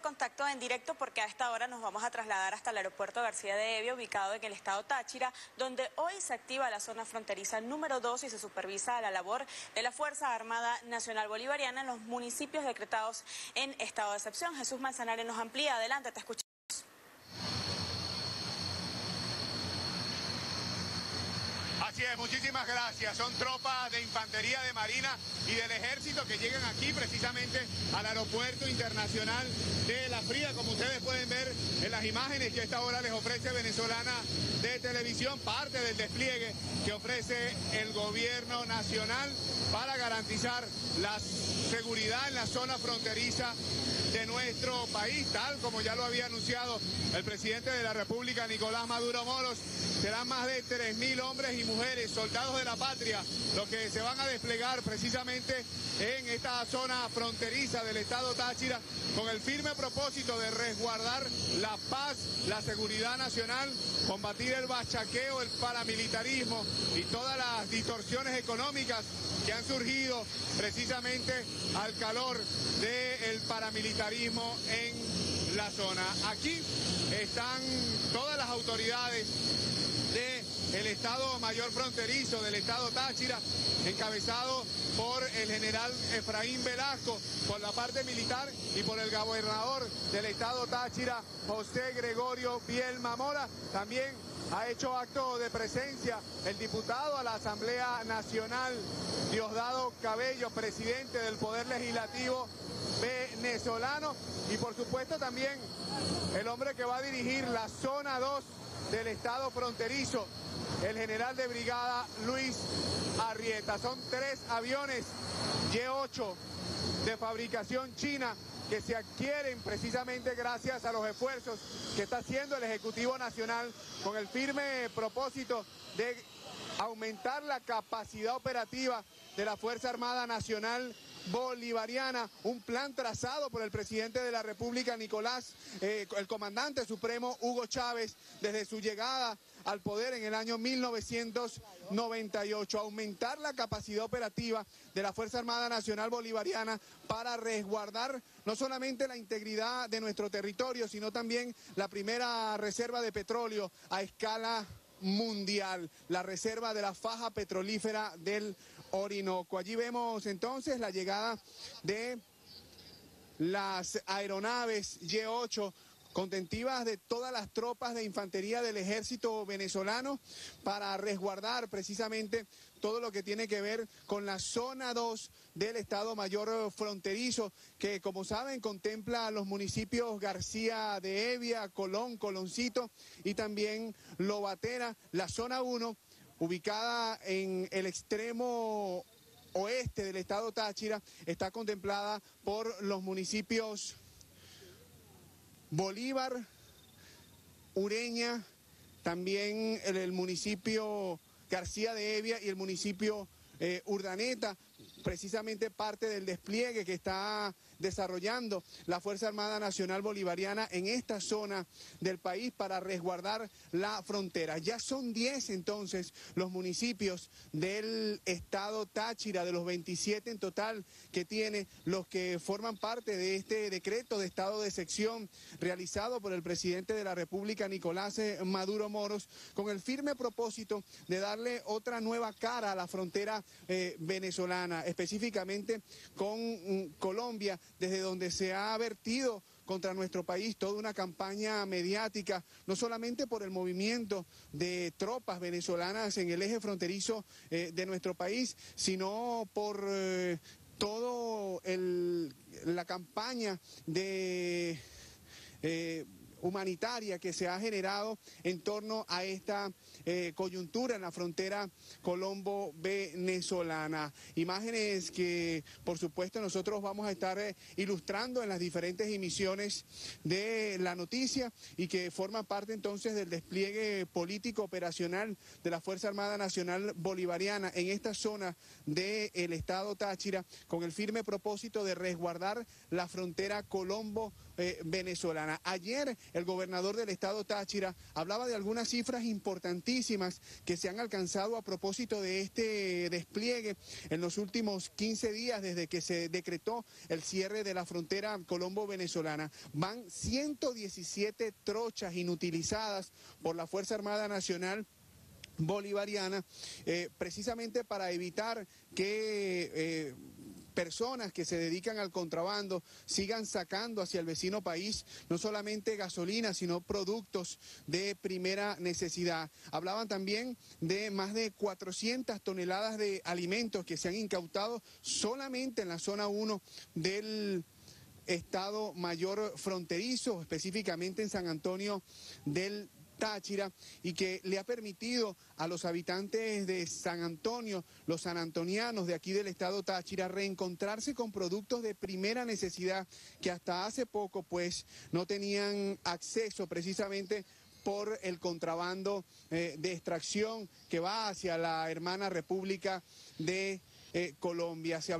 contacto en directo porque a esta hora nos vamos a trasladar hasta el aeropuerto García de Evia, ubicado en el estado Táchira, donde hoy se activa la zona fronteriza número 2 y se supervisa la labor de la Fuerza Armada Nacional Bolivariana en los municipios decretados en estado de excepción. Jesús Manzanares nos amplía. Adelante, te escuchamos. Muchísimas gracias. Son tropas de infantería de Marina y del Ejército que llegan aquí precisamente al aeropuerto internacional de La Fría, como ustedes pueden ver en las imágenes que a esta hora les ofrece Venezolana de Televisión, parte del despliegue que ofrece el gobierno nacional para garantizar la seguridad en la zona fronteriza de nuestro país, tal como ya lo había anunciado el presidente de la República, Nicolás Maduro Moros. Serán más de 3.000 hombres y mujeres, soldados de la patria, los que se van a desplegar precisamente en esta zona fronteriza del estado Táchira con el firme propósito de resguardar la paz, la seguridad nacional, combatir el bachaqueo, el paramilitarismo y todas las distorsiones económicas que han surgido precisamente al calor del paramilitarismo en la zona. Aquí están todas las autoridades del Estado Mayor Fronterizo, del Estado Táchira, encabezado por el general Efraín Velasco, por la parte militar y por el gobernador del Estado Táchira, José Gregorio Bielma Mora. También ha hecho acto de presencia el diputado a la Asamblea Nacional, Diosdado Cabello, presidente del Poder Legislativo venezolano y por supuesto también el hombre que va a dirigir la zona 2 del estado fronterizo, el general de brigada Luis Arrieta. Son tres aviones Y-8 de fabricación china que se adquieren precisamente gracias a los esfuerzos que está haciendo el Ejecutivo Nacional con el firme propósito de aumentar la capacidad operativa de la Fuerza Armada Nacional bolivariana, un plan trazado por el presidente de la República, Nicolás, eh, el comandante supremo Hugo Chávez, desde su llegada al poder en el año 1998, aumentar la capacidad operativa de la Fuerza Armada Nacional Bolivariana para resguardar no solamente la integridad de nuestro territorio, sino también la primera reserva de petróleo a escala mundial, la reserva de la faja petrolífera del Orinoco. Allí vemos entonces la llegada de las aeronaves Y-8 contentivas de todas las tropas de infantería del ejército venezolano para resguardar precisamente todo lo que tiene que ver con la zona 2 del Estado Mayor Fronterizo, que como saben contempla los municipios García de Evia, Colón, Coloncito y también Lobatera, la zona 1 ubicada en el extremo oeste del estado Táchira, está contemplada por los municipios Bolívar, Ureña, también el, municipio García de Evia y el municipio eh, Urdaneta, precisamente parte del despliegue que está desarrollando la Fuerza Armada Nacional Bolivariana en esta zona del país para resguardar la frontera. Ya son 10 entonces los municipios del estado Táchira, de los 27 en total que tiene, los que forman parte de este decreto de estado de sección realizado por el presidente de la República, Nicolás eh, Maduro Moros, con el firme propósito de darle otra nueva cara a la frontera eh, venezolana, específicamente con mm, Colombia, desde donde se ha vertido contra nuestro país toda una campaña mediática, no solamente por el movimiento de tropas venezolanas en el eje fronterizo eh, de nuestro país, sino por eh, todo la campaña de eh, humanitaria que se ha generado en torno a esta eh, coyuntura en la frontera colombo-venezolana. Imágenes que, por supuesto, nosotros vamos a estar eh, ilustrando en las diferentes emisiones de la noticia y que forman parte entonces del despliegue político operacional de la Fuerza Armada Nacional Bolivariana en esta zona del estado Táchira con el firme propósito de resguardar la frontera colombo eh, venezolana. Ayer el gobernador del estado Táchira hablaba de algunas cifras importantísimas que se han alcanzado a propósito de este despliegue en los últimos 15 días desde que se decretó el cierre de la frontera colombo-venezolana. Van 117 trochas inutilizadas por la Fuerza Armada Nacional bolivariana, eh, precisamente para evitar que eh, personas que se dedican al contrabando sigan sacando hacia el vecino país no solamente gasolina, sino productos de primera necesidad. Hablaban también de más de 400 toneladas de alimentos que se han incautado solamente en la zona 1 del Estado Mayor Fronterizo, específicamente en San Antonio del Táchira y que le ha permitido a los habitantes de San Antonio, los sanantonianos de aquí del estado Táchira, reencontrarse con productos de primera necesidad que hasta hace poco pues no tenían acceso precisamente por el contrabando eh, de extracción que va hacia la hermana República de eh, Colombia. Se hablaba